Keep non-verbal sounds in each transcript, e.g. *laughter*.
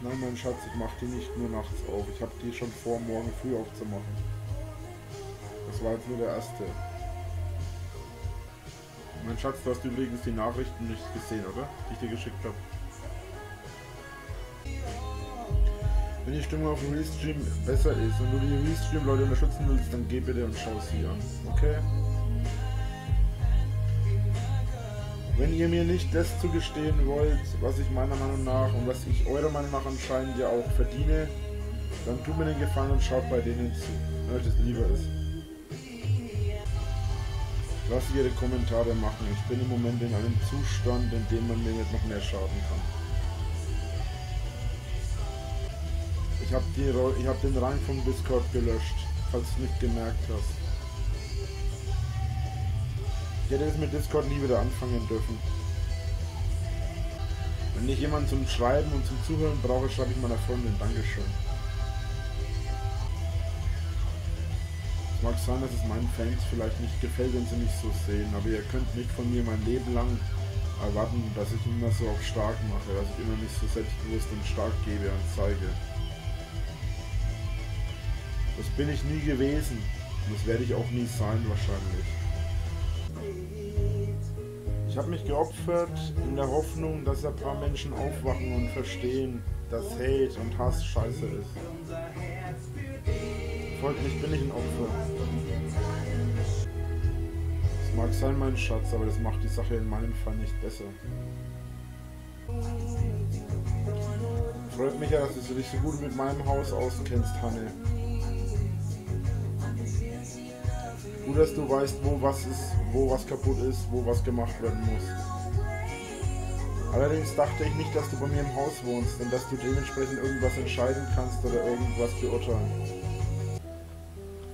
Nein, mein Schatz, ich mache die nicht nur nachts auf. Ich habe die schon vor, morgen früh aufzumachen. Das war jetzt nur der erste. Mein Schatz, du hast übrigens die Nachrichten nicht gesehen, oder? Die ich dir geschickt habe. Wenn die Stimmung auf dem Restream besser ist und du die Restream-Leute unterstützen willst, dann geh bitte und schau sie an. Okay? Wenn ihr mir nicht das zugestehen wollt, was ich meiner Meinung nach und was ich eurer Meinung nach anscheinend ja auch verdiene, dann tut mir den Gefallen und schaut bei denen zu, wenn euch das lieber ist. Lasst ihre Kommentare machen. Ich bin im Moment in einem Zustand, in dem man mir nicht noch mehr schaden kann. Ich habe hab den Rang vom Discord gelöscht, falls du es nicht gemerkt hast. Ich hätte jetzt mit Discord nie wieder anfangen dürfen. Wenn ich jemanden zum Schreiben und zum Zuhören brauche, schreibe ich meiner Freundin Dankeschön. Es mag sein, dass es meinen Fans vielleicht nicht gefällt, wenn sie mich so sehen, aber ihr könnt nicht von mir mein Leben lang erwarten, dass ich immer so auf stark mache, dass ich immer mich so selbstbewusst und stark gebe und zeige. Das bin ich nie gewesen und das werde ich auch nie sein wahrscheinlich. Ich habe mich geopfert in der Hoffnung, dass ein paar Menschen aufwachen und verstehen, dass Hate und Hass scheiße ist. Folglich bin ich ein Opfer. Es mag sein, mein Schatz, aber das macht die Sache in meinem Fall nicht besser. Freut mich ja, dass du dich so gut mit meinem Haus auskennst, Hanne. Gut, dass du weißt, wo was ist, wo was kaputt ist, wo was gemacht werden muss. Allerdings dachte ich nicht, dass du bei mir im Haus wohnst und dass du dementsprechend irgendwas entscheiden kannst oder irgendwas beurteilen.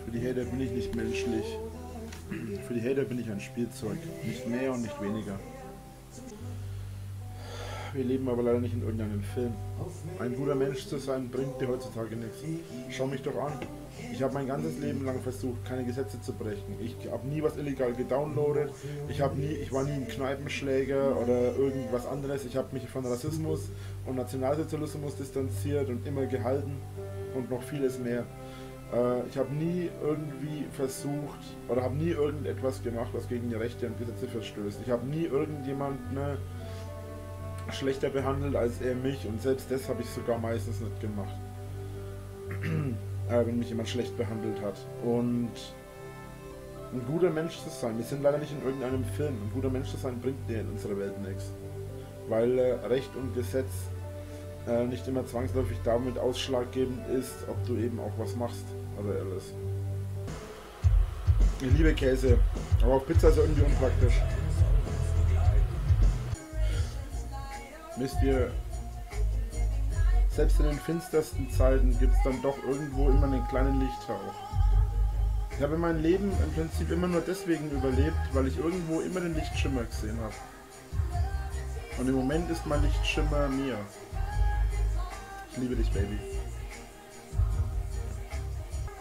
Für die Hater bin ich nicht menschlich. Für die Hater bin ich ein Spielzeug. Nicht mehr und nicht weniger. Wir leben aber leider nicht in irgendeinem Film. Ein guter Mensch zu sein bringt dir heutzutage nichts. Schau mich doch an. Ich habe mein ganzes Leben lang versucht, keine Gesetze zu brechen. Ich habe nie was illegal gedownloadet. Ich, nie, ich war nie ein Kneipenschläger oder irgendwas anderes. Ich habe mich von Rassismus und Nationalsozialismus distanziert und immer gehalten und noch vieles mehr. Äh, ich habe nie irgendwie versucht oder habe nie irgendetwas gemacht, was gegen die Rechte und Gesetze verstößt. Ich habe nie irgendjemanden ne, schlechter behandelt als er mich und selbst das habe ich sogar meistens nicht gemacht. *clears throat* äh, wenn mich jemand schlecht behandelt hat. Und ein guter Mensch zu sein, wir sind leider nicht in irgendeinem Film, ein guter Mensch zu sein bringt dir in unserer Welt nichts. Weil äh, Recht und Gesetz äh, nicht immer zwangsläufig damit ausschlaggebend ist, ob du eben auch was machst oder alles. Ich liebe Käse, aber auf Pizza ist irgendwie unpraktisch. Wisst ihr, selbst in den finstersten Zeiten gibt es dann doch irgendwo immer einen kleinen Lichthauch. Ich habe mein Leben im Prinzip immer nur deswegen überlebt, weil ich irgendwo immer den Lichtschimmer gesehen habe. Und im Moment ist mein Lichtschimmer mir. Ich liebe dich, Baby.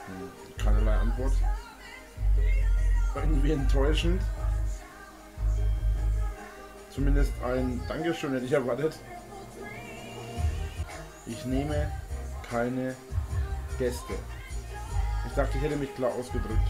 Hm, keinerlei Antwort. Irgendwie enttäuschend. Zumindest ein Dankeschön hätte ich erwartet. Ich nehme keine Gäste. Ich dachte, ich hätte mich klar ausgedrückt.